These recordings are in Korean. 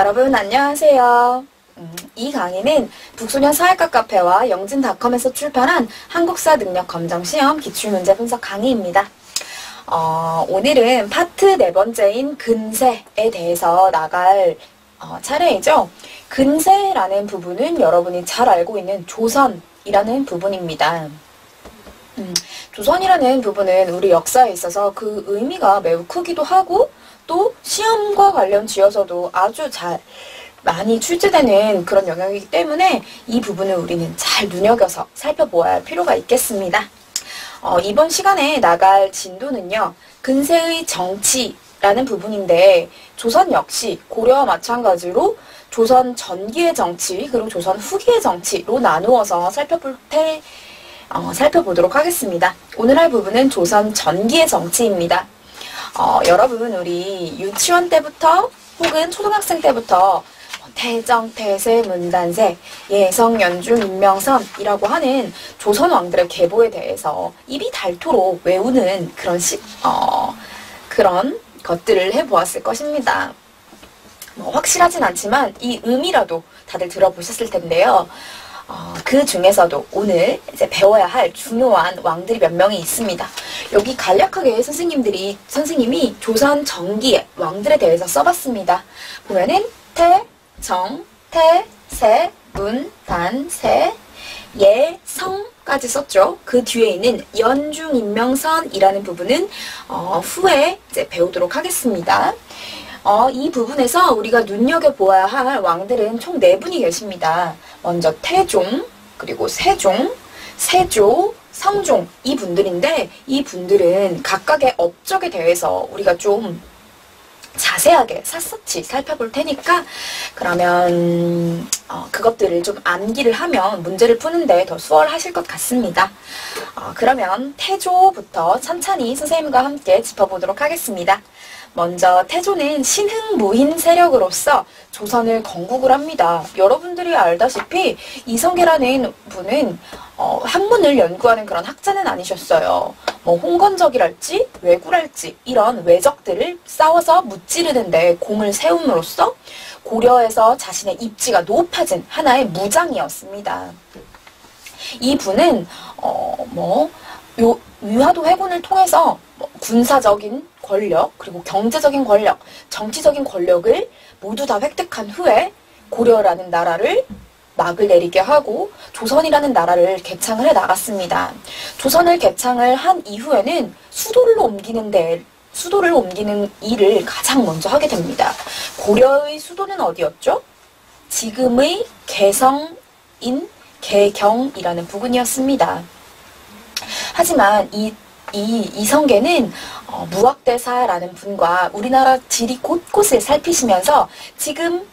여러분 안녕하세요. 음, 이 강의는 북소년 사회과 카페와 영진닷컴에서 출판한 한국사 능력 검정 시험 기출문제 분석 강의입니다. 어, 오늘은 파트 네 번째인 근세에 대해서 나갈 어, 차례이죠. 근세라는 부분은 여러분이 잘 알고 있는 조선이라는 부분입니다. 음, 조선이라는 부분은 우리 역사에 있어서 그 의미가 매우 크기도 하고 또 시험과 관련 지어서도 아주 잘 많이 출제되는 그런 영역이기 때문에 이 부분을 우리는 잘 눈여겨서 살펴보아야 할 필요가 있겠습니다. 어, 이번 시간에 나갈 진도는요. 근세의 정치라는 부분인데 조선 역시 고려와 마찬가지로 조선 전기의 정치 그리고 조선 후기의 정치로 나누어서 살펴볼 테 어, 살펴보도록 하겠습니다. 오늘 할 부분은 조선 전기의 정치입니다. 어, 여러분 우리 유치원 때부터 혹은 초등학생 때부터 태정, 태세, 문단세, 예성, 연중, 임명선이라고 하는 조선 왕들의 계보에 대해서 입이 닳도록 외우는 그런 시, 어, 그런 것들을 해보았을 것입니다. 뭐 확실하진 않지만 이 의미라도 다들 들어보셨을 텐데요. 어, 그 중에서도 오늘 이제 배워야 할 중요한 왕들이 몇 명이 있습니다. 여기 간략하게 선생님들이 선생님이 조선 전기 왕들에 대해서 써봤습니다. 보면은 태, 정, 태, 세, 문, 단, 세, 예, 성까지 썼죠. 그 뒤에 있는 연중 인명선이라는 부분은 어, 후에 이제 배우도록 하겠습니다. 어, 이 부분에서 우리가 눈여겨보아야 할 왕들은 총네 분이 계십니다. 먼저 태종, 그리고 세종, 세조, 성종 이 분들인데 이 분들은 각각의 업적에 대해서 우리가 좀 자세하게 샅샅이 살펴볼 테니까 그러면 어, 그것들을 좀 암기를 하면 문제를 푸는데 더 수월하실 것 같습니다. 어, 그러면 태조부터 천천히 선생님과 함께 짚어보도록 하겠습니다. 먼저 태조는 신흥무인 세력으로서 조선을 건국을 합니다. 여러분들이 알다시피 이성계라는 분은 어, 학문을 연구하는 그런 학자는 아니셨어요. 뭐 홍건적이랄지 왜구랄지 이런 외적들을 싸워서 무찌르는데 공을 세움으로써 고려에서 자신의 입지가 높아진 하나의 무장이었습니다. 이 분은 어 뭐 위화도 회군을 통해서 뭐 군사적인 권력 그리고 경제적인 권력, 정치적인 권력을 모두 다 획득한 후에 고려라는 나라를 막을 내리게 하고 조선이라는 나라를 개창을 해 나갔습니다. 조선을 개창을 한 이후에는 수도를 옮기는 데 수도를 옮기는 일을 가장 먼저 하게 됩니다. 고려의 수도는 어디였죠? 지금의 개성인 개경이라는 부근이었습니다. 하지만 이, 이 이성계는 어, 무학대사라는 분과 우리나라 지리 곳곳을 살피시면서 지금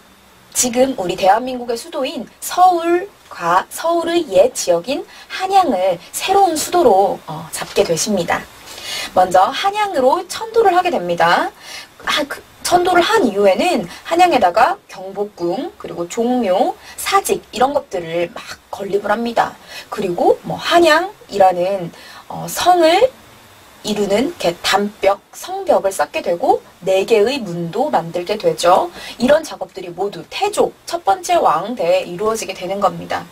지금 우리 대한민국의 수도인 서울과 서울의 옛 지역인 한양을 새로운 수도로 어, 잡게 되십니다. 먼저 한양으로 천도를 하게 됩니다. 아, 그, 천도를 한 이후에는 한양에다가 경복궁 그리고 종묘, 사직 이런 것들을 막 건립을 합니다. 그리고 뭐 한양이라는 어, 성을 이루는 단벽, 성벽을 쌓게 되고 네 개의 문도 만들게 되죠. 이런 작업들이 모두 태조, 첫 번째 왕 대에 이루어지게 되는 겁니다.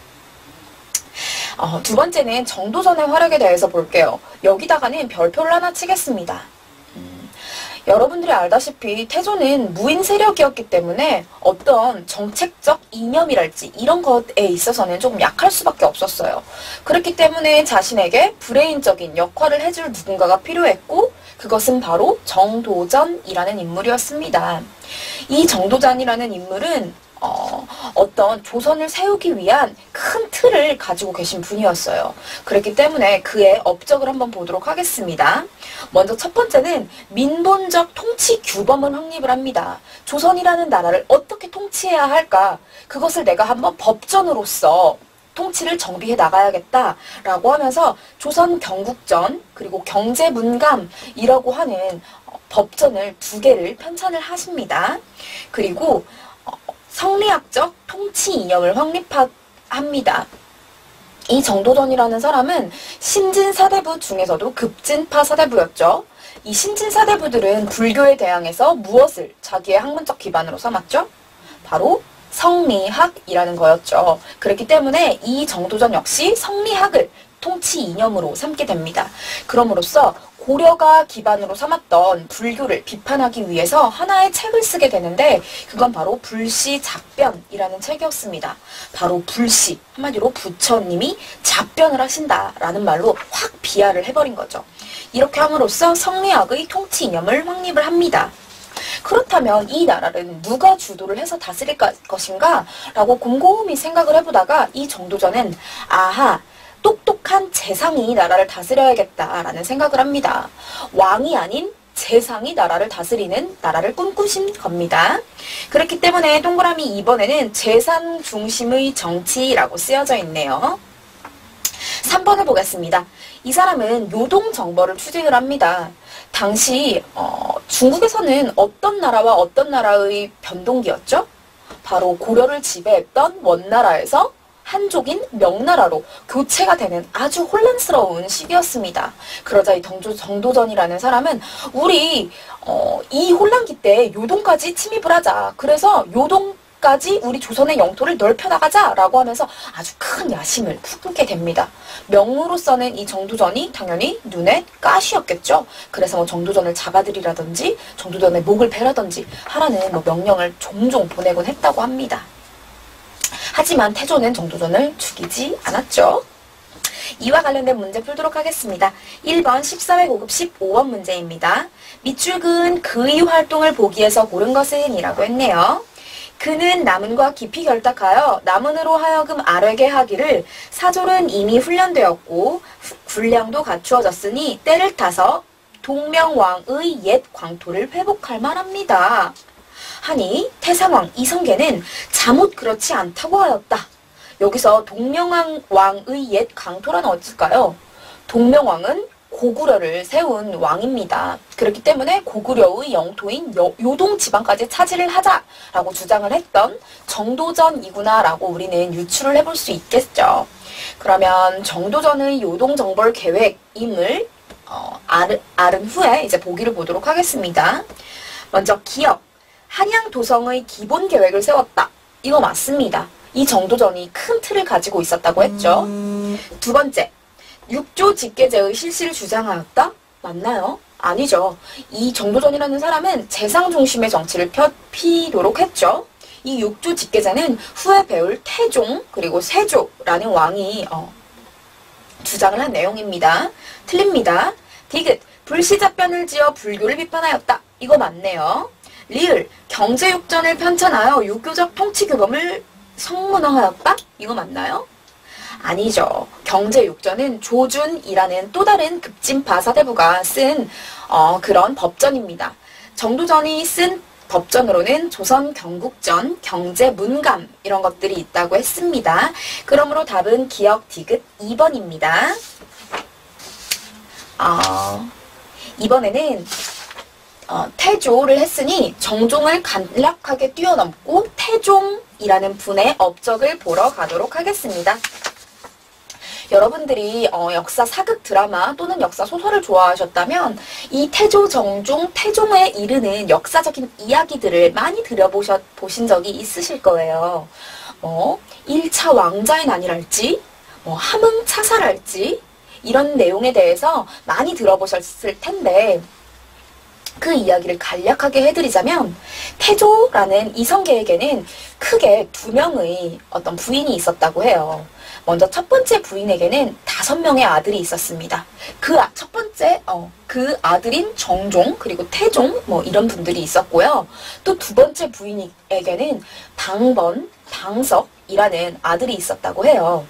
어, 두 번째는 정도전의 활약에 대해서 볼게요. 여기다가는 별표를 하나 치겠습니다. 여러분들이 알다시피 태조는 무인 세력이었기 때문에 어떤 정책적 이념이랄지 이런 것에 있어서는 조금 약할 수밖에 없었어요. 그렇기 때문에 자신에게 브레인적인 역할을 해줄 누군가가 필요했고 그것은 바로 정도전이라는 인물이었습니다. 이 정도전이라는 인물은 어, 어떤 조선을 세우기 위한 큰 틀을 가지고 계신 분이었어요. 그렇기 때문에 그의 업적을 한번 보도록 하겠습니다. 먼저 첫 번째는 민본적 통치 규범을 확립을 합니다. 조선이라는 나라를 어떻게 통치해야 할까? 그것을 내가 한번 법전으로서 통치를 정비해 나가야겠다라고 하면서 조선 경국전 그리고 경제문감이라고 하는 법전을 두 개를 편찬을 하십니다. 그리고 성리학적 통치 이념을 확립합니다. 이 정도전이라는 사람은 신진 사대부 중에서도 급진파 사대부였죠. 이 신진 사대부들은 불교에 대항해서 무엇을 자기의 학문적 기반으로 삼았죠? 바로 성리학이라는 거였죠. 그렇기 때문에 이 정도전 역시 성리학을 통치 이념으로 삼게 됩니다. 그럼으로써 고려가 기반으로 삼았던 불교를 비판하기 위해서 하나의 책을 쓰게 되는데 그건 바로 불시 작변이라는 책이었습니다. 바로 불시 한마디로 부처님이 작변을 하신다라는 말로 확 비하를 해버린 거죠. 이렇게 함으로써 성리학의 통치 이념을 확립을 합니다. 그렇다면 이 나라를 누가 주도를 해서 다스릴 것인가? 라고 곰곰이 생각을 해보다가 이 정도전은 아하 똑똑한 재상이 나라를 다스려야겠다라는 생각을 합니다. 왕이 아닌 재상이 나라를 다스리는 나라를 꿈꾸신 겁니다. 그렇기 때문에 동그라미 2번에는 재산 중심의 정치라고 쓰여져 있네요. 3번을 보겠습니다. 이 사람은 요동 정벌을 추진을 합니다. 당시 어, 중국에서는 어떤 나라와 어떤 나라의 변동기였죠? 바로 고려를 지배했던 원나라에서 한족인 명나라로 교체가 되는 아주 혼란스러운 시기였습니다. 그러자 이 정도, 정도전이라는 사람은 우리 어, 이 혼란기 때 요동까지 침입을 하자. 그래서 요동 까지 우리 조선의 영토를 넓혀나가자라고 하면서 아주 큰 야심을 품게 됩니다. 명으로서는 이 정도전이 당연히 눈에 가시였겠죠. 그래서 뭐 정도전을 잡아들이라든지 정도전의 목을 베라든지 하라는 뭐 명령을 종종 보내곤 했다고 합니다. 하지만 태조는 정도전을 죽이지 않았죠. 이와 관련된 문제 풀도록 하겠습니다. 1번 14회 고급 15원 문제입니다. 밑줄근 그의 활동을 보기에서 고른 것은 이라고 했네요. 그는 남은과 깊이 결탁하여 남은으로 하여금 아뢰게 하기를 사졸은 이미 훈련되었고 군량도 갖추어졌으니 때를 타서 동명왕의 옛 광토를 회복할 만합니다. 하니 태상왕 이성계는 잠옷 그렇지 않다고 하였다. 여기서 동명왕 왕의 옛 강토란 어딜까요? 동명왕은 고구려를 세운 왕입니다. 그렇기 때문에 고구려의 영토인 요동 지방까지 차지를 하자라고 주장을 했던 정도전이구나라고 우리는 유추를 해볼 수 있겠죠. 그러면 정도전의 요동 정벌 계획임을 어, 아른, 후에 이제 보기를 보도록 하겠습니다. 먼저 기억. 한양 도성의 기본 계획을 세웠다. 이거 맞습니다. 이 정도전이 큰 틀을 가지고 있었다고 했죠. 음... 두 번째, 육조 직계제의 실시를 주장하였다? 맞나요? 아니죠. 이 정도전이라는 사람은 재상 중심의 정치를 펴 피도록 했죠. 이 육조 직계제는 후에 배울 태종 그리고 세조라는 왕이 어, 주장을 한 내용입니다. 틀립니다. 디귿 불시잡변을 지어 불교를 비판하였다. 이거 맞네요. 리을 경제육전을 편찬하여 유교적 통치규범을 성문화하였다? 이거 맞나요? 아니죠. 경제육전은 조준이라는 또 다른 급진파 사대부가 쓴 어, 그런 법전입니다. 정도전이 쓴 법전으로는 조선 경국전, 경제 문감 이런 것들이 있다고 했습니다. 그러므로 답은 기억 디귿 2번입니다. 어, 이번에는 어, 태조를 했으니 정종을 간략하게 뛰어넘고 태종이라는 분의 업적을 보러 가도록 하겠습니다. 여러분들이 어, 역사 사극 드라마 또는 역사 소설을 좋아하셨다면 이 태조 정종, 태종에 이르는 역사적인 이야기들을 많이 들여보신 적이 있으실 거예요. 뭐 1차 왕자의 난이랄지 뭐 함흥 차사랄지 이런 내용에 대해서 많이 들어보셨을 텐데 그 이야기를 간략하게 해드리자면 태조라는 이성계에게는 크게 두 명의 어떤 부인이 있었다고 해요. 먼저 첫 번째 부인에게는 다섯 명의 아들이 있었습니다. 그 첫 번째 어, 그 아들인 정종 그리고 태종 뭐 이런 분들이 있었고요. 또 두 번째 부인에게는 당번, 당석이라는 아들이 있었다고 해요.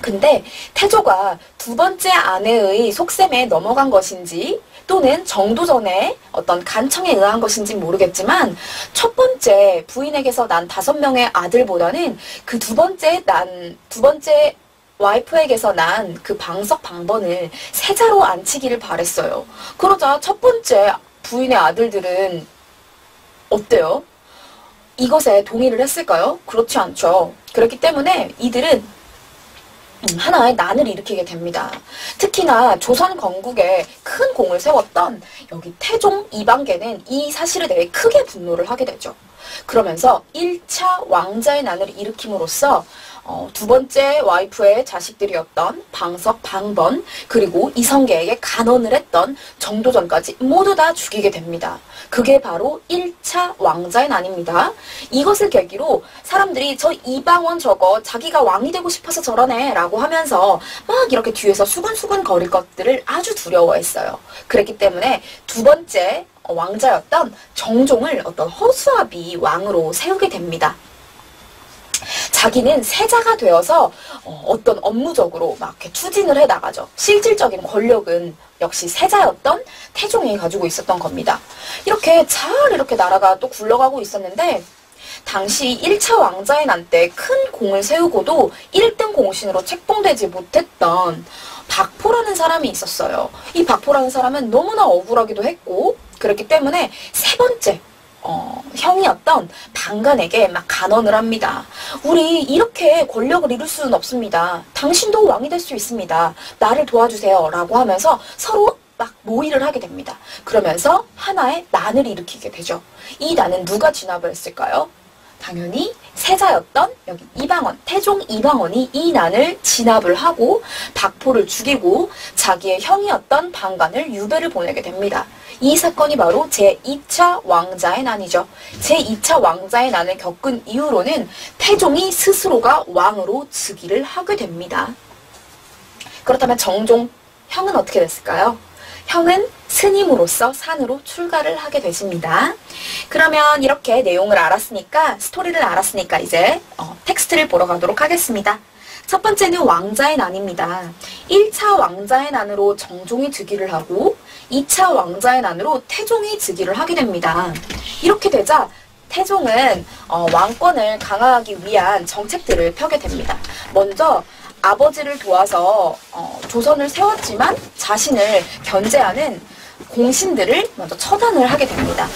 근데 태조가 두 번째 아내의 속셈에 넘어간 것인지 또는 정도전에 어떤 간청에 의한 것인지 모르겠지만 첫 번째 부인에게서 난 다섯 명의 아들보다는 그 두 번째 난 두 번째 와이프에게서 난 그 방석 방번을 세자로 앉히기를 바랬어요. 그러자 첫 번째 부인의 아들들은 어때요? 이것에 동의를 했을까요? 그렇지 않죠. 그렇기 때문에 이들은 음, 하나의 난을 일으키게 됩니다. 특히나 조선 건국에 큰 공을 세웠던 여기 태종 이방계는 이 사실에 대해 크게 분노를 하게 되죠. 그러면서 1차 왕자의 난을 일으킴으로써 어, 두 번째 와이프의 자식들이었던 방석, 방번, 그리고 이성계에게 간언을 했던 정도전까지 모두 다 죽이게 됩니다. 그게 바로 1차 왕자의 난입니다. 이것을 계기로 사람들이 저 이방원 저거 자기가 왕이 되고 싶어서 저러네 라고 하면서 막 이렇게 뒤에서 수근수근 거릴 것들을 아주 두려워했어요. 그랬기 때문에 두 번째 왕자였던 정종을 어떤 허수아비 왕으로 세우게 됩니다. 자기는 세자가 되어서 어, 떤 업무적으로 막 이렇게 추진을 해 나가죠. 실질적인 권력은 역시 세자였던 태종이 가지고 있었던 겁니다. 이렇게 잘 이렇게 나라가 또 굴러가고 있었는데 당시 1차 왕자의 난 때 큰 공을 세우고도 1등 공신으로 책봉되지 못했던 박포라는 사람이 있었어요. 이 박포라는 사람은 너무나 억울하기도 했고 그렇기 때문에 세 번째 어, 형이었던 방간에게 막 간언을 합니다. 우리 이렇게 권력을 이룰 수는 없습니다. 당신도 왕이 될 수 있습니다. 나를 도와주세요. 라고 하면서 서로 막 모의를 하게 됩니다. 그러면서 하나의 난을 일으키게 되죠. 이 난은 누가 진압을 했을까요? 당연히 세자였던 여기 이방원, 태종 이방원이 이 난을 진압을 하고 박포를 죽이고 자기의 형이었던 방간을 유배를 보내게 됩니다. 이 사건이 바로 제2차 왕자의 난이죠. 제2차 왕자의 난을 겪은 이후로는 태종이 스스로가 왕으로 즉위를 하게 됩니다. 그렇다면 정종 형은 어떻게 됐을까요? 형은 스님으로서 산으로 출가를 하게 되십니다. 그러면 이렇게 내용을 알았으니까 스토리를 알았으니까 이제 어, 텍스트를 보러 가도록 하겠습니다. 첫 번째는 왕자의 난입니다. 1차 왕자의 난으로 정종이 즉위를 하고 2차 왕자의 난으로 태종이 즉위를 하게 됩니다. 이렇게 되자 태종은 어, 왕권을 강화하기 위한 정책들을 펴게 됩니다. 먼저 아버지를 도와서 어, 조선을 세웠지만 자신을 견제하는 공신들을 먼저 처단을 하게 됩니다.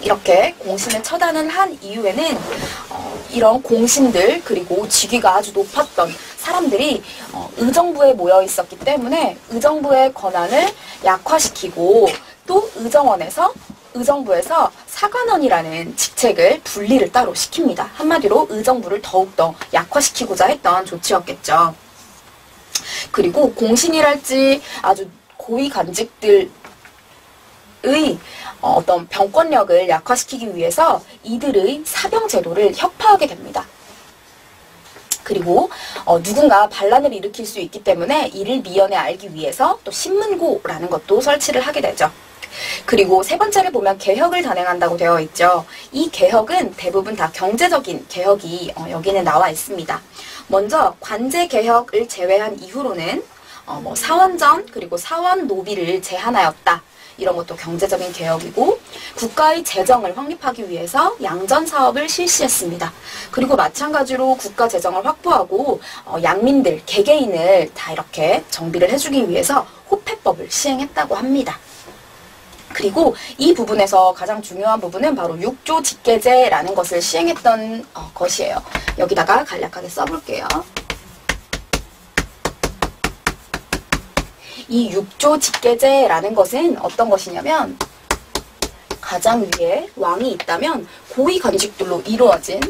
이렇게 공신을 처단을 한 이후에는 어, 이런 공신들 그리고 직위가 아주 높았던 사람들이 어, 의정부에 모여 있었기 때문에 의정부의 권한을 약화시키고 또 의정원에서 의정부에서 사관원이라는 직책을 분리를 따로 시킵니다. 한마디로 의정부를 더욱더 약화시키고자 했던 조치였겠죠. 그리고 공신이랄지 아주 고위 간직들의 어떤 병권력을 약화시키기 위해서 이들의 사병 제도를 혁파하게 됩니다. 그리고 어, 누군가 반란을 일으킬 수 있기 때문에 이를 미연에 알기 위해서 또 신문고라는 것도 설치를 하게 되죠. 그리고 세 번째를 보면 개혁을 단행한다고 되어 있죠. 이 개혁은 대부분 다 경제적인 개혁이 어, 여기는 나와 있습니다. 먼저 관제 개혁을 제외한 이후로는 어, 뭐 사원전 그리고 사원 노비를 제한하였다. 이런 것도 경제적인 개혁이고 국가의 재정을 확립하기 위해서 양전 사업을 실시했습니다. 그리고 마찬가지로 국가 재정을 확보하고 어, 양민들, 개개인을 다 이렇게 정비를 해주기 위해서 호패법을 시행했다고 합니다. 그리고 이 부분에서 가장 중요한 부분은 바로 6조 직계제라는 것을 시행했던 어, 것이에요. 여기다가 간략하게 써볼게요. 이 6조 직계제라는 것은 어떤 것이냐면 가장 위에 왕이 있다면 고위 관직들로 이루어진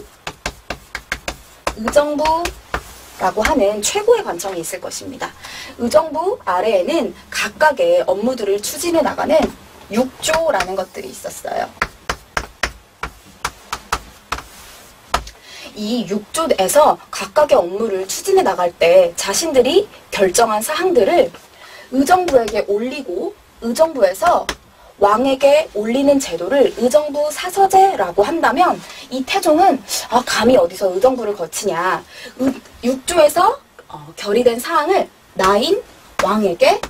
의정부라고 하는 최고의 관청이 있을 것입니다. 의정부 아래에는 각각의 업무들을 추진해 나가는 6조라는 것들이 있었어요. 이 6조에서 각각의 업무를 추진해 나갈 때 자신들이 결정한 사항들을 의정부에게 올리고 의정부에서 왕에게 올리는 제도를 의정부 사서제라고 한다면 이 태종은 아, 감히 어디서 의정부를 거치냐. 의, 6조에서 어, 결의된 사항을 나인 왕에게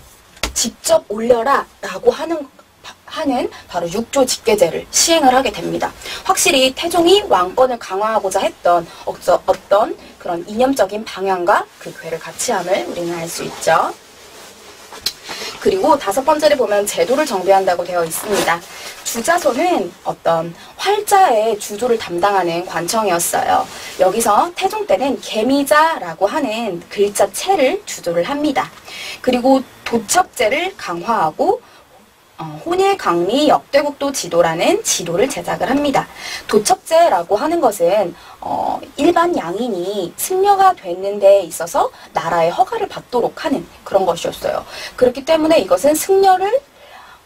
직접 올려라 라고 하는 하는 바로 6조 직계제를 시행을 하게 됩니다. 확실히 태종이 왕권을 강화하고자 했던 어떤 그런 이념적인 방향과 그 괴를 같이 함을 우리는 알 수 있죠. 그리고 다섯 번째를 보면 제도를 정비한다고 되어 있습니다. 주자소는 어떤 활자의 주조를 담당하는 관청이었어요. 여기서 태종 때는 개미자라고 하는 글자체를 주조를 합니다. 그리고 도첩제를 강화하고 어, 혼일 강리 역대국도 지도라는 지도를 제작을 합니다. 도첩제라고 하는 것은 어, 일반 양인이 승려가 되는 데 있어서 나라의 허가를 받도록 하는 그런 것이었어요. 그렇기 때문에 이것은 승려를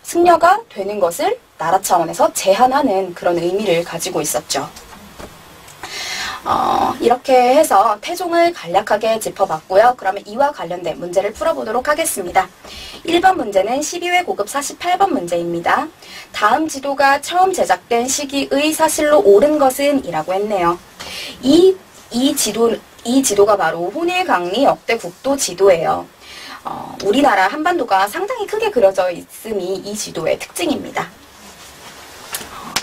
승려가 되는 것을 나라 차원에서 제한하는 그런 의미를 가지고 있었죠. 어, 이렇게 해서 태종을 간략하게 짚어봤고요. 그러면 이와 관련된 문제를 풀어보도록 하겠습니다. 1번 문제는 12회 고급 48번 문제입니다. 다음 지도가 처음 제작된 시기의 사실로 옳은 것은? 이라고 했네요. 이, 이 지도, 이 지도가 바로 혼일강리 역대 국도 지도예요. 어, 우리나라 한반도가 상당히 크게 그려져 있음이 이 지도의 특징입니다.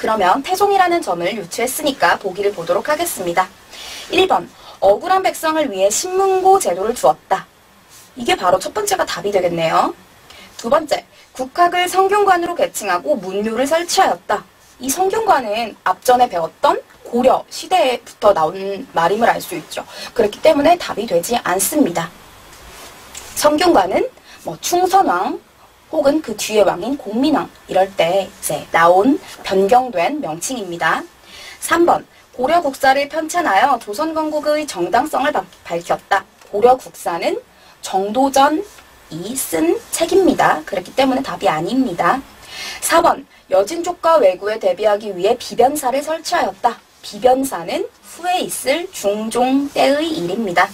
그러면 태종이라는 점을 유추했으니까 보기를 보도록 하겠습니다. 1번 억울한 백성을 위해 신문고 제도를 두었다. 이게 바로 첫 번째가 답이 되겠네요. 두 번째, 국학을 성균관으로 개칭하고 문묘를 설치하였다. 이 성균관은 앞전에 배웠던 고려 시대부터 나온 말임을 알 수 있죠. 그렇기 때문에 답이 되지 않습니다. 성균관은 뭐 충선왕, 혹은 그 뒤에 왕인 공민왕 이럴 때 이제 나온 변경된 명칭입니다. 3번 고려 국사를 편찬하여 조선 건국의 정당성을 밝혔다. 고려 국사는 정도전이 쓴 책입니다. 그렇기 때문에 답이 아닙니다. 4번 여진족과 왜구에 대비하기 위해 비변사를 설치하였다. 비변사는 후에 있을 중종 때의 일입니다.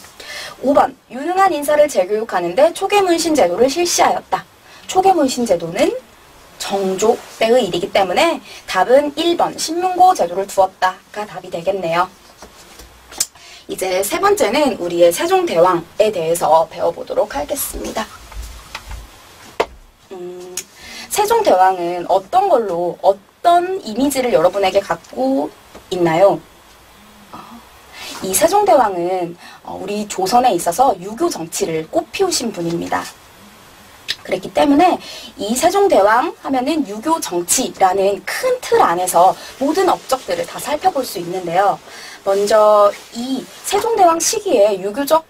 5번 유능한 인사를 재교육하는데 초계문신 제도를 실시하였다. 초계문신 제도는 정조 때의 일이기 때문에 답은 1번 신문고 제도를 두었다가 답이 되겠네요. 이제 세 번째는 우리의 세종대왕에 대해서 배워보도록 하겠습니다. 음, 세종대왕은 어떤 걸로 어떤 이미지를 여러분에게 갖고 있나요? 어, 이 세종대왕은 어, 우리 조선에 있어서 유교 정치를 꽃피우신 분입니다. 그랬기 때문에 이 세종대왕 하면은 유교 정치라는 큰 틀 안에서 모든 업적들을 다 살펴볼 수 있는데요. 먼저 이 세종대왕 시기에 유교적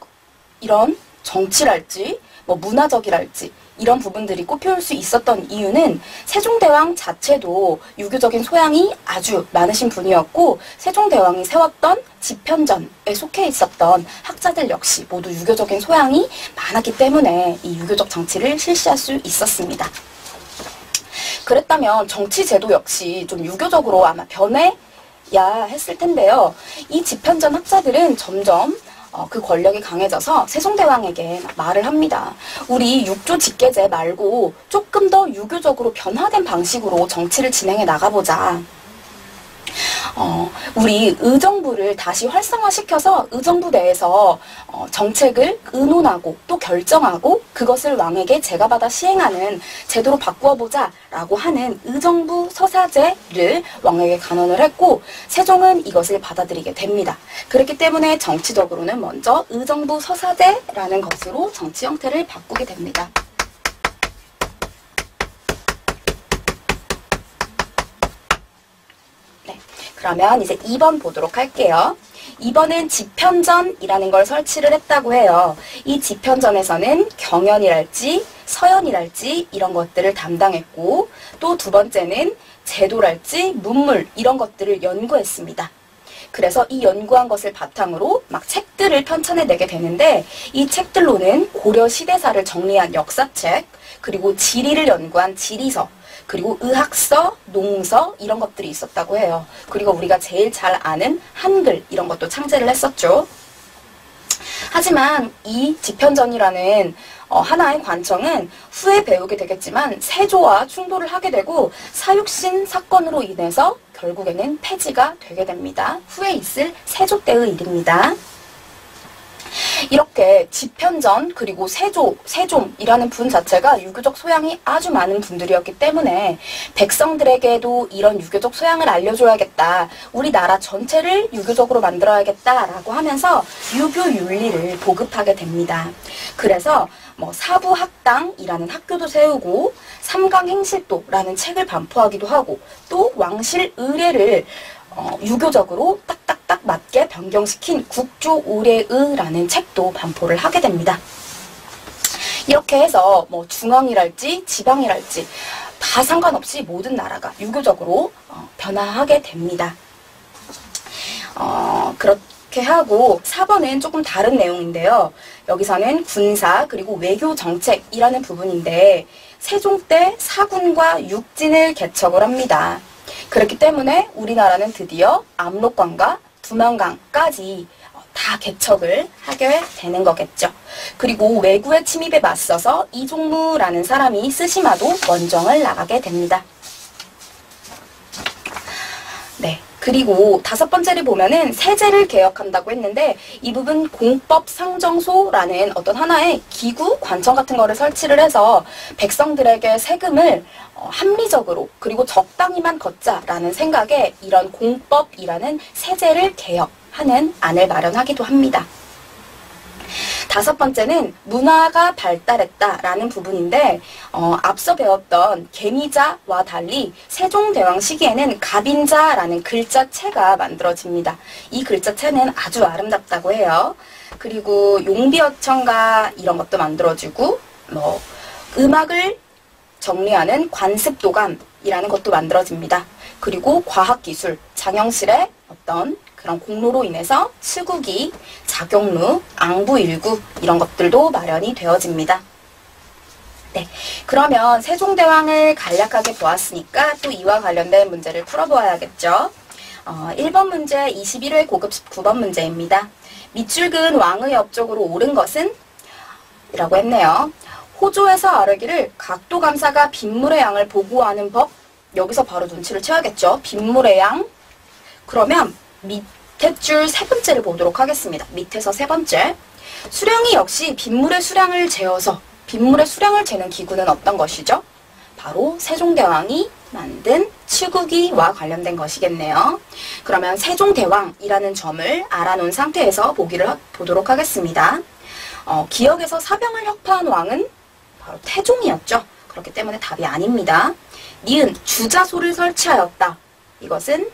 이런 정치랄지 뭐 문화적이랄지 이런 부분들이 꼽혀올 수 있었던 이유는 세종대왕 자체도 유교적인 소양이 아주 많으신 분이었고 세종대왕이 세웠던 지편전에 속해 있었던 학자들 역시 모두 유교적인 소양이 많았기 때문에 이 유교적 정치를 실시할 수 있었습니다. 그랬다면 정치 제도 역시 좀 유교적으로 아마 변해 야 했을 텐데요. 이 지편전 학자들은 점점 어, 그 권력이 강해져서 세종대왕에게 말을 합니다. 우리 육조 직계제 말고 조금 더 유교적으로 변화된 방식으로 정치를 진행해 나가보자. 어, 우리 의정부를 다시 활성화시켜서 의정부 내에서 어, 정책을 의논하고 또 결정하고 그것을 왕에게 제가 받아 시행하는 제도로 바꾸어 보자 라고 하는 의정부 서사제를 왕에게 간언을 했고 세종은 이것을 받아들이게 됩니다. 그렇기 때문에 정치적으로는 먼저 의정부 서사제라는 것으로 정치 형태를 바꾸게 됩니다. 그러면 이제 2번 보도록 할게요. 2번은 지편전이라는 걸 설치를 했다고 해요. 이 지편전에서는 경연이랄지 서연이랄지 이런 것들을 담당했고 또 두 번째는 제도랄지 문물 이런 것들을 연구했습니다. 그래서 이 연구한 것을 바탕으로 막 책들을 편찬해내게 되는데 이 책들로는 고려 시대사를 정리한 역사책 그리고 지리를 연구한 지리서 그리고 의학서, 농서 이런 것들이 있었다고 해요. 그리고 우리가 제일 잘 아는 한글 이런 것도 창제를 했었죠. 하지만 이 지편전이라는 어, 하나의 관청은 후에 배우게 되겠지만 세조와 충돌을 하게 되고 사육신 사건으로 인해서 결국에는 폐지가 되게 됩니다. 후에 있을 세조 때의 일입니다. 이렇게 지편전 그리고 세조, 세종이라는 분 자체가 유교적 소양이 아주 많은 분들이었기 때문에 백성들에게도 이런 유교적 소양을 알려줘야겠다. 우리나라 전체를 유교적으로 만들어야겠다라고 하면서 유교 윤리를 보급하게 됩니다. 그래서 뭐 사부학당이라는 학교도 세우고 삼강행실도라는 책을 반포하기도 하고 또 왕실 의례를 어, 유교적으로 딱딱 딱 맞게 변경시킨 국조 의례의라는 책도 반포를 하게 됩니다. 이렇게 해서 뭐 중앙이랄지 지방이랄지 다 상관없이 모든 나라가 유교적으로 어, 변화하게 됩니다. 어, 그렇게 하고 4번은 조금 다른 내용인데요. 여기서는 군사 그리고 외교 정책이라는 부분인데 세종 때 사군과 육진을 개척을 합니다. 그렇기 때문에 우리나라는 드디어 압록강과 두만강까지 다 개척을 하게 되는 거겠죠. 그리고 외구의 침입에 맞서서 이종무라는 사람이 스시마도 원정을 나가게 됩니다. 네. 그리고 다섯 번째를 보면은 세제를 개혁한다고 했는데 이 부분 공법 상정소라는 어떤 하나의 기구 관청 같은 거를 설치를 해서 백성들에게 세금을 어, 합리적으로 그리고 적당히만 걷자라는 생각에 이런 공법이라는 세제를 개혁하는 안을 마련하기도 합니다. 다섯 번째는 문화가 발달했다라는 부분인데 어, 앞서 배웠던 개미자와 달리 세종대왕 시기에는 갑인자라는 글자체가 만들어집니다. 이 글자체는 아주 아름답다고 해요. 그리고 용비어천가 이런 것도 만들어지고 뭐 음악을 정리하는 관습도감이라는 것도 만들어집니다. 그리고 과학기술, 장영실의 어떤 그런 공로로 인해서 치국이, 작용루, 앙부일구 이런 것들도 마련이 되어집니다. 네, 그러면 세종대왕을 간략하게 보았으니까 또 이와 관련된 문제를 풀어보아야겠죠. 어, 1번 문제 21회 고급 19번 문제입니다. 밑줄근 왕의 옆쪽으로 오른 것은? 이라고 했네요. 호조에서 아르기를 각도 감사가 빗물의 양을 보고하는 법 여기서 바로 눈치를 채야겠죠. 빗물의 양 그러면 밑에 줄 세 번째를 보도록 하겠습니다. 밑에서 세 번째. 수량이 역시 빗물의 수량을 재어서 빗물의 수량을 재는 기구는 어떤 것이죠? 바로 세종대왕이 만든 치국이와 관련된 것이겠네요. 그러면 세종대왕이라는 점을 알아놓은 상태에서 보기를 보도록 하겠습니다. 어, 기억에서 사병을 혁파한 왕은 바로 태종이었죠. 그렇기 때문에 답이 아닙니다. 니은 주자소를 설치하였다. 이것은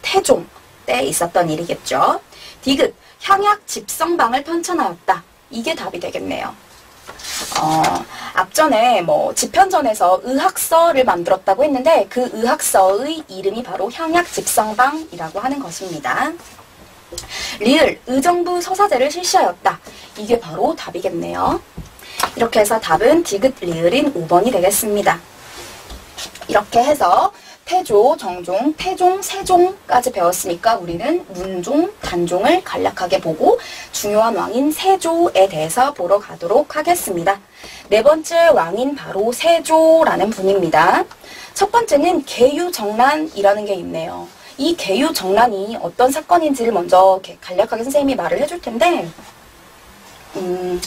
태종 때 있었던 일이겠죠. 디귿 향약 집성방을 편찬하였다. 이게 답이 되겠네요. 어, 앞전에 뭐 집현전에서 의학서를 만들었다고 했는데 그 의학서의 이름이 바로 향약 집성방이라고 하는 것입니다. 리을 의정부 서사제를 실시하였다. 이게 바로 답이겠네요. 이렇게 해서 답은 디귿 리을인 5번이 되겠습니다. 이렇게 해서 태조, 정종, 태종, 세종까지 배웠으니까 우리는 문종, 단종을 간략하게 보고 중요한 왕인 세조에 대해서 보러 가도록 하겠습니다. 네 번째 왕인 바로 세조라는 분입니다. 첫 번째는 개유정란이라는 게 있네요. 이 개유정란이 어떤 사건인지를 먼저 간략하게 선생님이 말을 해줄 텐데 음,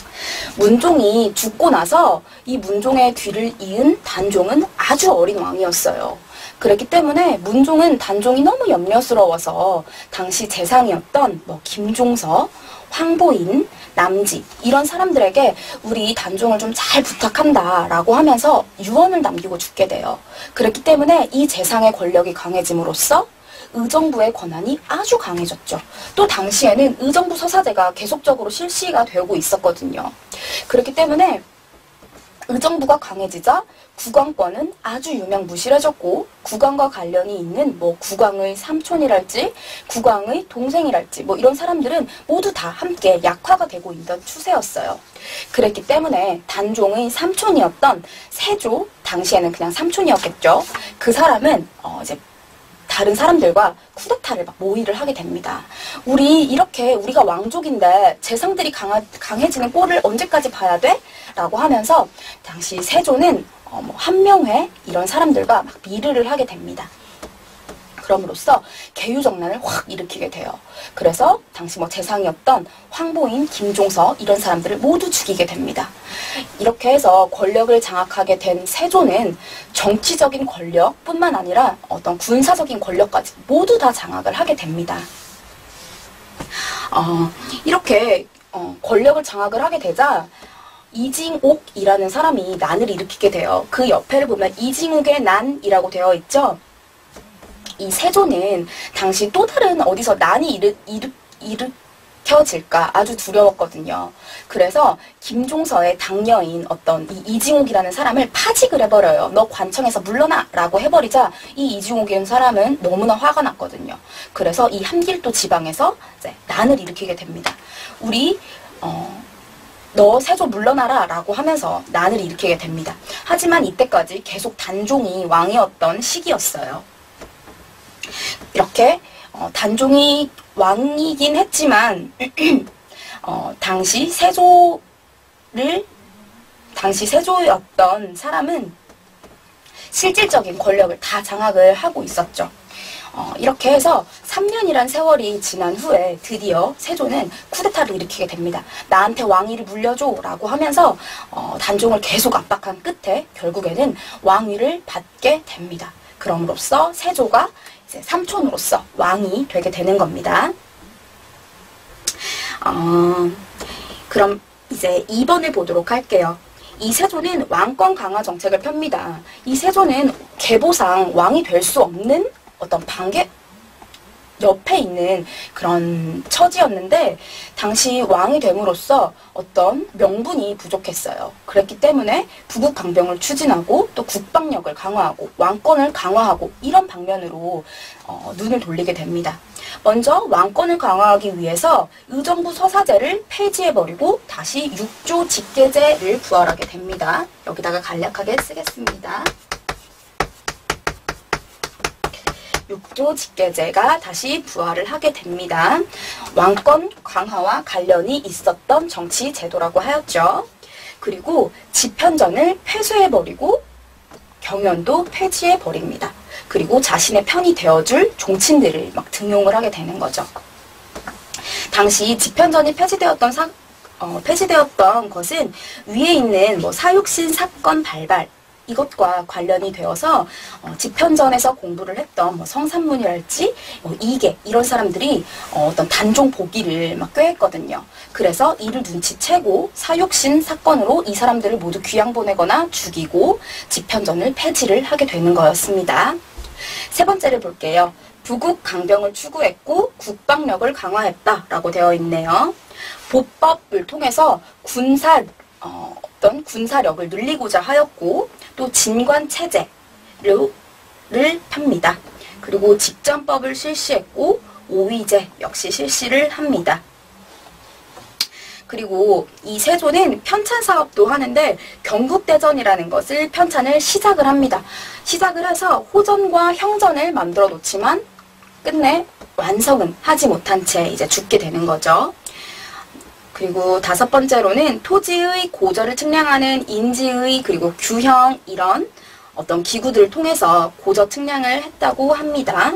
문종이 죽고 나서 이 문종의 뒤를 이은 단종은 아주 어린 왕이었어요. 그랬기 때문에 문종은 단종이 너무 염려스러워서 당시 재상이었던 뭐 김종서, 황보인, 남지 이런 사람들에게 우리 단종을 좀 잘 부탁한다라고 하면서 유언을 남기고 죽게 돼요. 그랬기 때문에 이 재상의 권력이 강해짐으로써 의정부의 권한이 아주 강해졌죠. 또 당시에는 의정부 서사제가 계속적으로 실시가 되고 있었거든요. 그렇기 때문에 의정부가 강해지자 국왕권은 아주 유명무실해졌고 국왕과 관련이 있는 뭐 국왕의 삼촌이랄지 국왕의 동생이랄지 뭐 이런 사람들은 모두 다 함께 약화가 되고 있던 추세였어요. 그랬기 때문에 단종의 삼촌이었던 세조 당시에는 그냥 삼촌이었겠죠. 그 사람은 어 이제 다른 사람들과 쿠데타를 막 모의를 하게 됩니다. 우리 이렇게 우리가 왕족인데 재상들이 강하, 강해지는 꼴을 언제까지 봐야 돼? 라고 하면서 당시 세조는 어, 뭐 한명회 이런 사람들과 막 미르를 하게 됩니다. 그럼으로써 개유정난을 확 일으키게 돼요. 그래서 당시 뭐 재상이었던 황보인, 김종서 이런 사람들을 모두 죽이게 됩니다. 이렇게 해서 권력을 장악하게 된 세조는 정치적인 권력뿐만 아니라 어떤 군사적인 권력까지 모두 다 장악을 하게 됩니다. 어, 이렇게 어, 권력을 장악을 하게 되자 이징옥이라는 사람이 난을 일으키게 돼요. 그 옆에를 보면 이징옥의 난이라고 되어 있죠. 이 세조는 당시 또 다른 어디서 난이 일으, 일으, 일으 켜질까 아주 두려웠거든요. 그래서 김종서의 당녀인 어떤 이 이징옥이라는 사람을 파직을 해버려요. 너 관청에서 물러나! 라고 해버리자 이 이징옥이라는 사람은 너무나 화가 났거든요. 그래서 이 함길도 지방에서 이제 난을 일으키게 됩니다. 우리 어, 너 세조 물러나라 라고 하면서 난을 일으키게 됩니다. 하지만 이때까지 계속 단종이 왕이었던 시기였어요. 이렇게 어, 단종이 왕이긴 했지만 어, 당시 세조를 당시 세조였던 사람은 실질적인 권력을 다 장악을 하고 있었죠. 어, 이렇게 해서 3년이란 세월이 지난 후에 드디어 세조는 쿠데타를 일으키게 됩니다. 나한테 왕위를 물려줘 라고 하면서 어, 단종을 계속 압박한 끝에 결국에는 왕위를 받게 됩니다. 그럼으로써 세조가 삼촌으로서 왕이 되게 되는 겁니다. 어, 그럼 이제 2번을 보도록 할게요. 이 세조는 왕권 강화 정책을 펴니다. 이 세조는 계보상 왕이 될 수 없는 어떤 반개 옆에 있는 그런 처지였는데 당시 왕이 됨으로써 어떤 명분이 부족했어요. 그랬기 때문에 부국 강병을 추진하고 또 국방력을 강화하고 왕권을 강화하고 이런 방면으로 어, 눈을 돌리게 됩니다. 먼저 왕권을 강화하기 위해서 의정부 서사제를 폐지해버리고 다시 육조 직계제를 부활하게 됩니다. 여기다가 간략하게 쓰겠습니다. 육조 직계제가 다시 부활을 하게 됩니다. 왕권 강화와 관련이 있었던 정치 제도라고 하였죠. 그리고 집현전을 폐쇄해버리고 경연도 폐지해버립니다. 그리고 자신의 편이 되어줄 종친들을 막 등용을 하게 되는 거죠. 당시 집현전이 폐지되었던 사, 어, 폐지되었던 것은 위에 있는 뭐 사육신 사건 발발 이것과 관련이 되어서 어, 집현전에서 공부를 했던 뭐 성산문이랄지 뭐 이계 이런 사람들이 어, 떤 단종 보기를 막 꾀했거든요. 그래서 이를 눈치채고 사육신 사건으로 이 사람들을 모두 귀양 보내거나 죽이고 집현전을 폐지를 하게 되는 거였습니다. 세 번째를 볼게요. 부국 강병을 추구했고 국방력을 강화했다라고 되어 있네요. 보법을 통해서 군사 어, 어떤 군사력을 늘리고자 하였고 또 진관 체제를 팝니다. 그리고 직전법을 실시했고 오위제 역시 실시를 합니다. 그리고 이 세조는 편찬 사업도 하는데 경국대전이라는 것을 편찬을 시작을 합니다. 시작을 해서 호전과 형전을 만들어 놓지만 끝내 완성은 하지 못한 채 이제 죽게 되는 거죠. 그리고 다섯 번째로는 토지의 고절을 측량하는 인지의 그리고 규형 이런 어떤 기구들을 통해서 고저 측량을 했다고 합니다.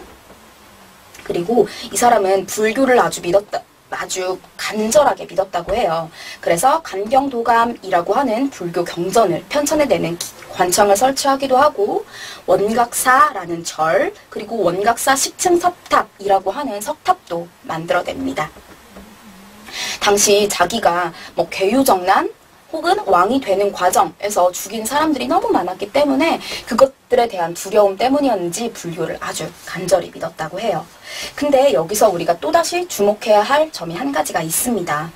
그리고 이 사람은 불교를 아주 믿었다. 아주 간절하게 믿었다고 해요. 그래서 간경도감이라고 하는 불교 경전을 편찬해내는 관청을 설치하기도 하고 원각사라는 절 그리고 원각사 10층 석탑이라고 하는 석탑도 만들어냅니다. 당시 자기가 뭐 괴유정난 혹은 왕이 되는 과정에서 죽인 사람들이 너무 많았기 때문에 그것들에 대한 두려움 때문이었는지 불교를 아주 간절히 믿었다고 해요. 근데 여기서 우리가 또다시 주목해야 할 점이 한 가지가 있습니다.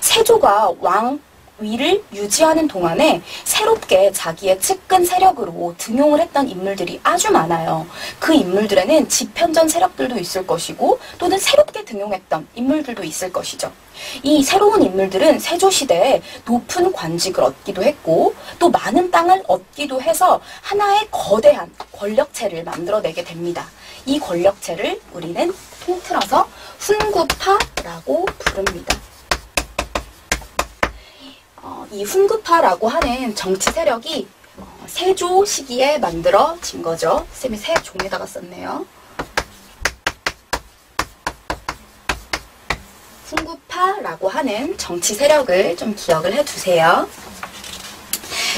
세조가 왕 위를 유지하는 동안에 새롭게 자기의 측근 세력으로 등용을 했던 인물들이 아주 많아요. 그 인물들에는 집현전 세력들도 있을 것이고 또는 새롭게 등용했던 인물들도 있을 것이죠. 이 새로운 인물들은 세조시대에 높은 관직을 얻기도 했고 또 많은 땅을 얻기도 해서 하나의 거대한 권력체를 만들어내게 됩니다. 이 권력체를 우리는 통틀어서 훈구파라고 부릅니다. 어, 이 훈구파라고 하는 정치 세력이 어, 세조 시기에 만들어진 거죠. 쌤이 세 종에다가 썼네요. 훈구파라고 하는 정치 세력을 좀 기억을 해두세요.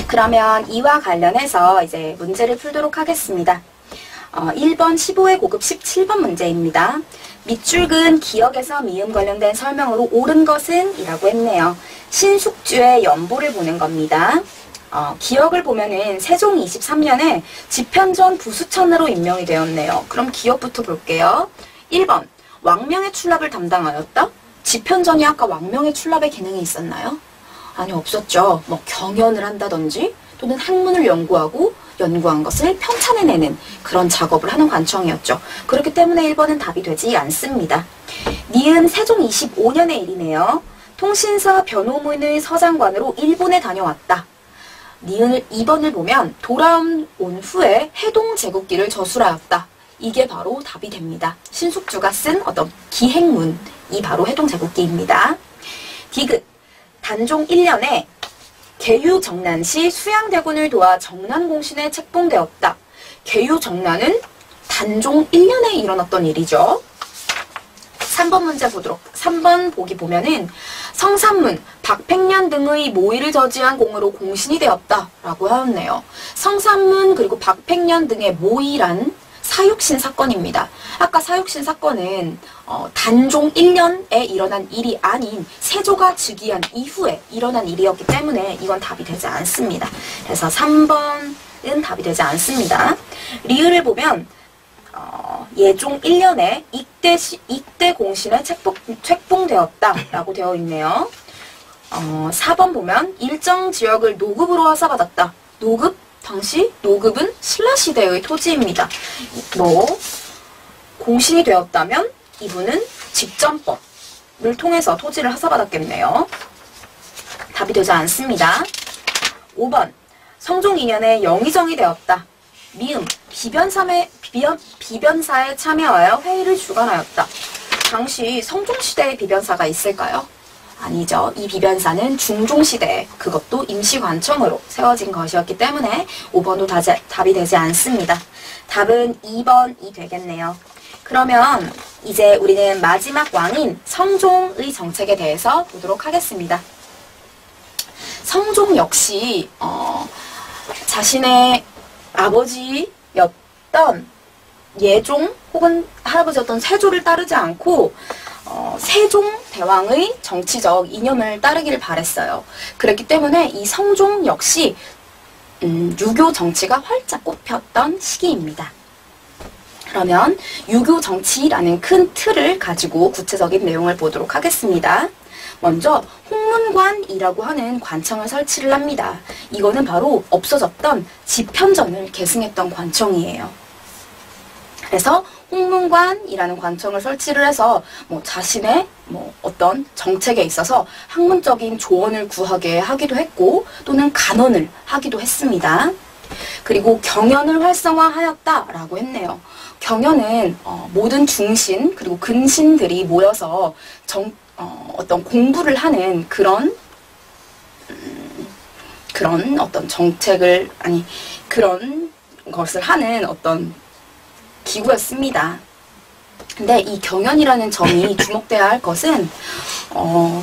그러면 이와 관련해서 이제 문제를 풀도록 하겠습니다. 어, 1번 15회 고급 17번 문제입니다. 밑줄근 기억에서 미음 관련된 설명으로 옳은 것은? 이라고 했네요. 신숙주의 연보를 보는 겁니다. 어, 기억을 보면은 세종 23년에 집현전 부수천으로 임명이 되었네요. 그럼 기억부터 볼게요. 1번 왕명의 출납을 담당하였다. 집현전이 아까 왕명의 출납의 기능이 있었나요? 아니 없었죠. 뭐 경연을 한다든지 또는 학문을 연구하고 연구한 것을 편찬해내는 그런 작업을 하는 관청이었죠. 그렇기 때문에 1번은 답이 되지 않습니다. 니은 세종 25년의 일이네요. 통신사 변호문의 서장관으로 일본에 다녀왔다. 니은을 2번을 보면 돌아온 후에 해동 제국기를 저술하였다. 이게 바로 답이 됩니다. 신숙주가 쓴 어떤 기행문이 바로 해동 제국기입니다. 디귿 단종 1년에 개유정난시 수양대군을 도와 정난공신에 책봉되었다. 개유정난은 단종 1년에 일어났던 일이죠. 3번 문제 보도록 3번 보기 보면은 성산문, 박팽년 등의 모의를 저지한 공으로 공신이 되었다 라고 하였네요. 성산문 그리고 박팽년 등의 모의란 사육신 사건입니다. 아까 사육신 사건은 어, 단종 1년에 일어난 일이 아닌 세조가 즉위한 이후에 일어난 일이었기 때문에 이건 답이 되지 않습니다. 그래서 3번은 답이 되지 않습니다. 리을을 보면 어, 예종 1년에 ik대, 시, ik대 공신에 책봉, 책봉되었다 라고 되어 있네요. 어, 4번 보면 일정 지역을 노급으로 하사받았다. 노급? 당시 노급은 신라 시대의 토지입니다. 뭐 공신이 되었다면 이분은 직전법을 통해서 토지를 하사받았겠네요. 답이 되지 않습니다. 5번 성종 2년에 영의정이 되었다. 미음 비변사에, 비변, 비변사에 참여하여 회의를 주관하였다. 당시 성종시대의 비변사가 있을까요? 아니죠. 이 비변사는 중종시대 그것도 임시관청으로 세워진 것이었기 때문에 5번도 다지, 답이 되지 않습니다. 답은 2번이 되겠네요. 그러면 이제 우리는 마지막 왕인 성종의 정책에 대해서 보도록 하겠습니다. 성종 역시 어, 자신의 아버지였던 예종 혹은 할아버지였던 세조를 따르지 않고 어, 세종 대왕의 정치적 이념을 따르기를 바랬어요. 그렇기 때문에 이 성종 역시 음, 유교 정치가 활짝 꽃폈던 시기입니다. 그러면 유교 정치라는 큰 틀을 가지고 구체적인 내용을 보도록 하겠습니다. 먼저 홍문관이라고 하는 관청을 설치를 합니다. 이거는 바로 없어졌던 집현전을 계승했던 관청이에요. 그래서 홍문관이라는 관청을 설치를 해서 뭐 자신의 뭐 어떤 정책에 있어서 학문적인 조언을 구하게 하기도 했고 또는 간언을 하기도 했습니다. 그리고 경연을 활성화하였다라고 했네요. 경연은 어, 모든 중신 그리고 근신들이 모여서 정, 어, 어떤 공부를 하는 그런 음, 그런 어떤 정책을 아니 그런 것을 하는 어떤 기구였습니다. 근데 이 경연이라는 점이 주목돼야 할 것은 어,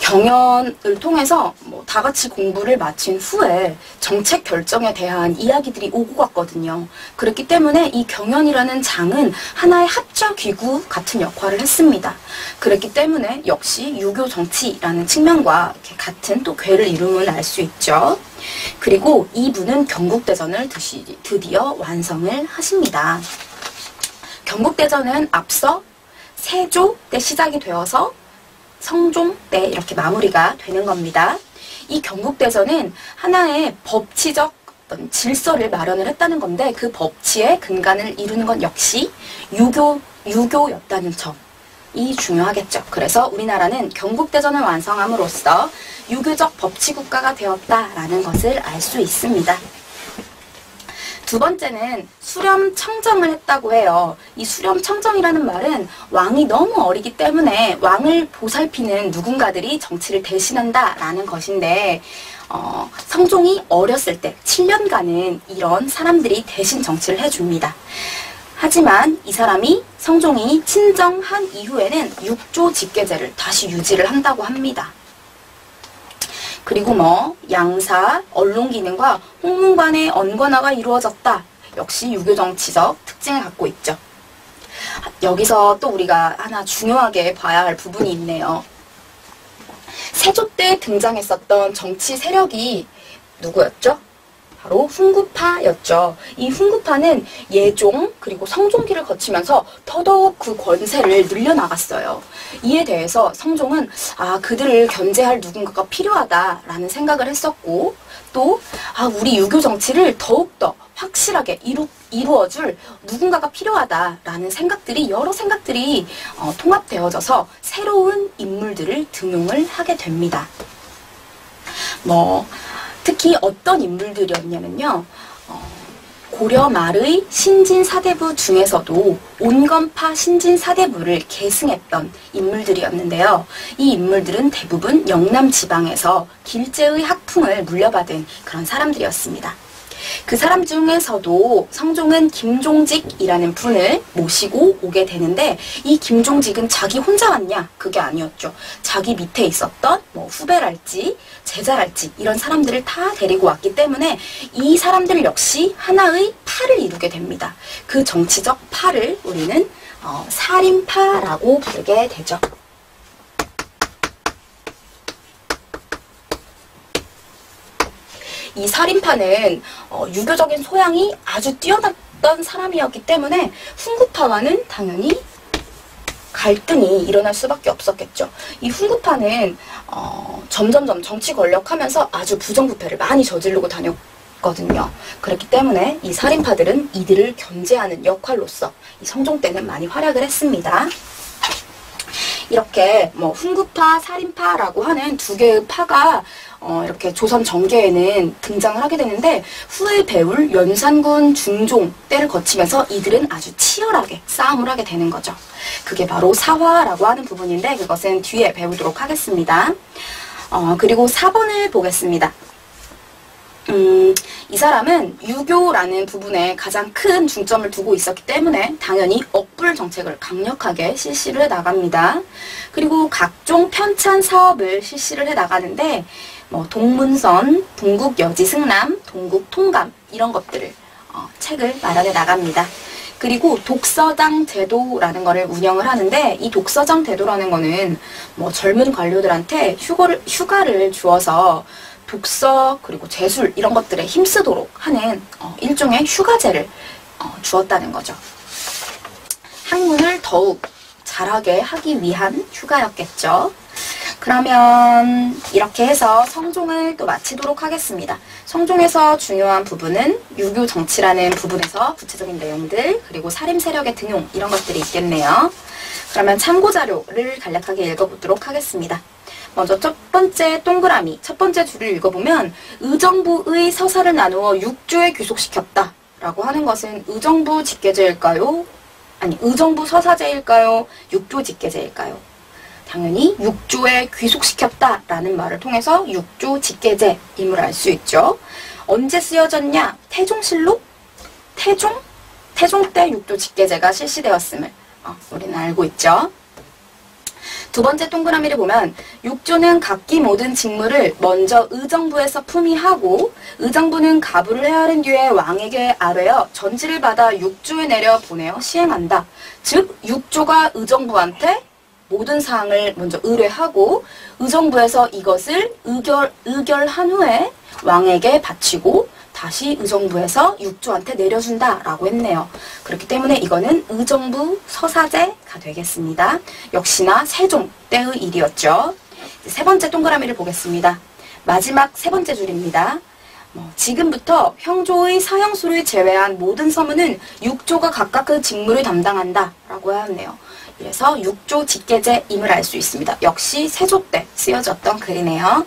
경연을 통해서 뭐 다 같이 공부를 마친 후에 정책 결정에 대한 이야기들이 오고 갔거든요. 그렇기 때문에 이 경연이라는 장은 하나의 합작 기구 같은 역할을 했습니다. 그렇기 때문에 역시 유교 정치라는 측면과 같은 또 괴를 이름을 알수 있죠. 그리고 이분은 경국대전을 드디어 완성을 하십니다. 경국대전은 앞서 세조 때 시작이 되어서 성종 때 이렇게 마무리가 되는 겁니다. 이 경국대전은 하나의 법치적 질서를 마련을 했다는 건데 그 법치의 근간을 이루는 건 역시 유교, 유교였다는 점 이 중요하겠죠. 그래서 우리나라는 경국대전을 완성함으로써 유교적 법치국가가 되었다라는 것을 알 수 있습니다. 두 번째는 수렴 청정을 했다고 해요. 이 수렴 청정이라는 말은 왕이 너무 어리기 때문에 왕을 보살피는 누군가들이 정치를 대신한다라는 것인데 어, 성종이 어렸을 때 7년간은 이런 사람들이 대신 정치를 해줍니다. 하지만 이 사람이 성종이 친정한 이후에는 육조 직계제를 다시 유지를 한다고 합니다. 그리고 뭐 양사, 언론 기능과 홍문관의 언관화가 이루어졌다. 역시 유교 정치적 특징을 갖고 있죠. 여기서 또 우리가 하나 중요하게 봐야 할 부분이 있네요. 세조 때 등장했었던 정치 세력이 누구였죠? 바로 훈구파였죠. 이 훈구파는 예종 그리고 성종기를 거치면서 더더욱 그 권세를 늘려나갔어요. 이에 대해서 성종은 아 그들을 견제할 누군가가 필요하다라는 생각을 했었고 또 아 우리 유교 정치를 더욱더 확실하게 이루, 이루어줄 누군가가 필요하다라는 생각들이 여러 생각들이 어, 통합되어져서 새로운 인물들을 등용을 하게 됩니다. 뭐 특히 어떤 인물들이었냐면요. 어, 고려 말의 신진 사대부 중에서도 온건파 신진 사대부를 계승했던 인물들이었는데요. 이 인물들은 대부분 영남 지방에서 길제의 학풍을 물려받은 그런 사람들이었습니다. 그 사람 중에서도 성종은 김종직이라는 분을 모시고 오게 되는데 이 김종직은 자기 혼자 왔냐? 그게 아니었죠. 자기 밑에 있었던 뭐 후배랄지 제자랄지 이런 사람들을 다 데리고 왔기 때문에 이 사람들 역시 하나의 파를 이루게 됩니다. 그 정치적 파를 우리는 어, 살인파라고 부르게 되죠. 이 살인파는 어, 유교적인 소양이 아주 뛰어났던 사람이었기 때문에 훈구파와는 당연히 갈등이 일어날 수밖에 없었겠죠. 이 훈구파는 어, 점점점 정치 권력하면서 아주 부정부패를 많이 저지르고 다녔거든요. 그렇기 때문에 이 살인파들은 이들을 견제하는 역할로서 이 성종 때는 많이 활약을 했습니다. 이렇게 뭐 훈구파, 살인파라고 하는 두 개의 파가 어, 이렇게 조선 정계에는 등장을 하게 되는데 후에 배울 연산군 중종 때를 거치면서 이들은 아주 치열하게 싸움을 하게 되는 거죠. 그게 바로 사화라고 하는 부분인데 그것은 뒤에 배우도록 하겠습니다. 어, 그리고 4번을 보겠습니다. 음, 이 사람은 유교라는 부분에 가장 큰 중점을 두고 있었기 때문에 당연히 억불 정책을 강력하게 실시를 해 나갑니다. 그리고 각종 편찬 사업을 실시를 해 나가는데 뭐 동문선, 동국여지 승남, 동국통감 이런 것들을 어, 책을 마련해 나갑니다. 그리고 독서장 제도라는 거를 운영을 하는데 이 독서장 제도라는 거는 뭐 젊은 관료들한테 휴거를, 휴가를 주어서 독서 그리고 재술 이런 것들에 힘쓰도록 하는 어, 일종의 휴가제를 어, 주었다는 거죠. 학문을 더욱 잘하게 하기 위한 휴가였겠죠. 그러면 이렇게 해서 성종을 또 마치도록 하겠습니다. 성종에서 중요한 부분은 유교 정치라는 부분에서 구체적인 내용들 그리고 살림 세력의 등용 이런 것들이 있겠네요. 그러면 참고 자료를 간략하게 읽어보도록 하겠습니다. 먼저 첫 번째 동그라미, 첫 번째 줄을 읽어보면 의정부의 서사를 나누어 6조에 귀속시켰다 라고 하는 것은 의정부 직계제일까요? 아니 의정부 서사제일까요? 6조 직계제일까요? 당연히 6조에 귀속시켰다 라는 말을 통해서 6조 직계제임을 알 수 있죠. 언제 쓰여졌냐? 태종실록? 태종? 태종 때 6조 직계제가 실시되었음을 어, 우리는 알고 있죠. 두 번째 동그라미를 보면 육조는 각기 모든 직무를 먼저 의정부에서 품위하고 의정부는 가부를 헤아린 뒤에 왕에게 아뢰어 전지를 받아 육조에 내려 보내어 시행한다. 즉 육조가 의정부한테 모든 사항을 먼저 의뢰하고 의정부에서 이것을 의결, 의결한 후에 왕에게 바치고 다시 의정부에서 육조한테 내려준다라고 했네요. 그렇기 때문에 이거는 의정부 서사제가 되겠습니다. 역시나 세종 때의 일이었죠. 세 번째 동그라미를 보겠습니다. 마지막 세 번째 줄입니다. 뭐 지금부터 형조의 사형수를 제외한 모든 서문은 육조가 각각 그 직무를 담당한다 라고 하였네요. 그래서 육조 직계제임을 알 수 있습니다. 역시 세조 때 쓰여졌던 글이네요.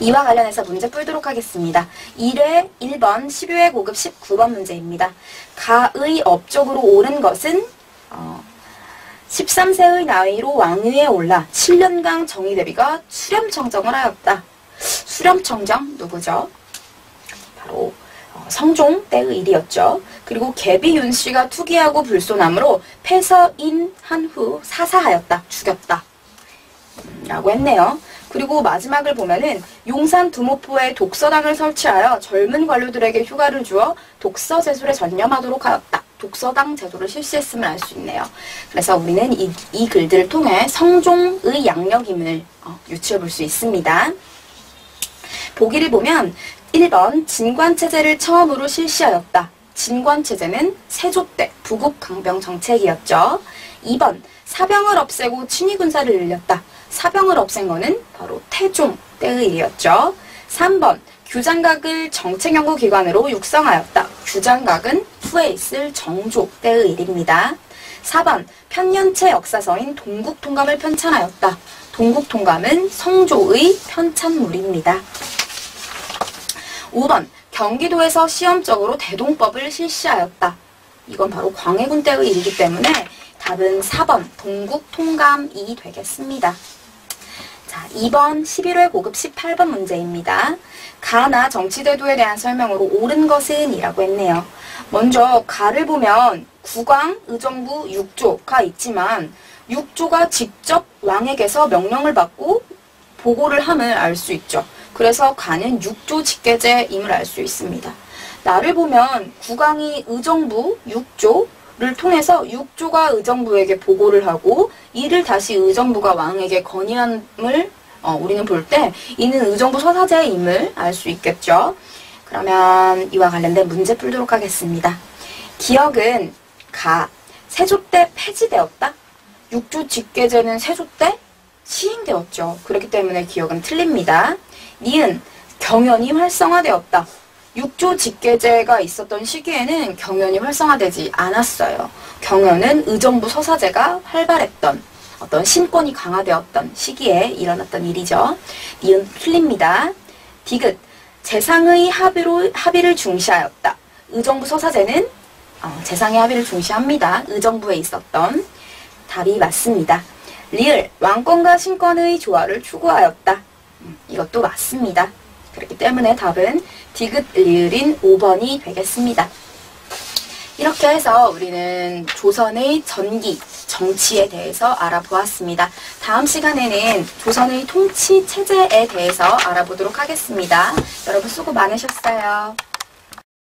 이와 관련해서 문제 풀도록 하겠습니다. 1회 1번 12회 고급 19번 문제입니다. 가의 업적으로 옳은 것은 어, 13세의 나이로 왕위에 올라 7년간 정의대비가 수렴청정을 하였다. 수렴청정 누구죠? 바로 어, 성종 때의 일이었죠. 그리고 개비윤 씨가 투기하고 불손함으로 패서인한 후 사사하였다. 죽였다. 음, 라고 했네요. 그리고 마지막을 보면은 용산 두모포에 독서당을 설치하여 젊은 관료들에게 휴가를 주어 독서 제술에 전념하도록 하였다. 독서당 제도를 실시했음을 알 수 있네요. 그래서 우리는 이, 이 글들을 통해 성종의 양력임을 어, 유추해 볼 수 있습니다. 보기를 보면 1번 진관체제를 처음으로 실시하였다. 진관 체제는 세조 때 부국 강병 정책이었죠. 2번 사병을 없애고 친위군사를 늘렸다. 사병을 없앤 거는 바로 태종 때의 일이었죠. 3번 규장각을 정책연구기관으로 육성하였다. 규장각은 후에 있을 정조 때의 일입니다. 4번 편년체 역사서인 동국통감을 편찬하였다. 동국통감은 성조의 편찬물입니다. 5번 경기도에서 시험적으로 대동법을 실시하였다. 이건 바로 광해군 때의 일이기 때문에 답은 4번 동국 통감이 되겠습니다. 자, 2번 11회 고급 18번 문제입니다. 가나 정치제도에 대한 설명으로 옳은 것은 이라고 했네요. 먼저 가를 보면 국왕, 의정부, 육조가 있지만 육조가 직접 왕에게서 명령을 받고 보고를 함을 알 수 있죠. 그래서 가는 육조 직계제임을 알 수 있습니다. 나를 보면 국왕이 의정부, 육조를 통해서 육조가 의정부에게 보고를 하고 이를 다시 의정부가 왕에게 건의함을 어, 우리는 볼 때 이는 의정부 서사제임을 알 수 있겠죠. 그러면 이와 관련된 문제 풀도록 하겠습니다. 기억은 가 세조 때 폐지되었다. 육조 직계제는 세조 때 시행되었죠. 그렇기 때문에 기억은 틀립니다. 니은 경연이 활성화되었다. 육조 직계제가 있었던 시기에는 경연이 활성화되지 않았어요. 경연은 의정부 서사제가 활발했던 어떤 신권이 강화되었던 시기에 일어났던 일이죠. 니은 틀립니다. 디귿 재상의 합의로, 합의를 중시하였다. 의정부 서사제는 어, 재상의 합의를 중시합니다. 의정부에 있었던 답이 맞습니다. 리을 왕권과 신권의 조화를 추구하였다. 음, 이것도 맞습니다. 그렇기 때문에 답은 디귿 리을인 5번이 되겠습니다. 이렇게 해서 우리는 조선의 전기, 정치에 대해서 알아보았습니다. 다음 시간에는 조선의 통치 체제에 대해서 알아보도록 하겠습니다. 여러분 수고 많으셨어요.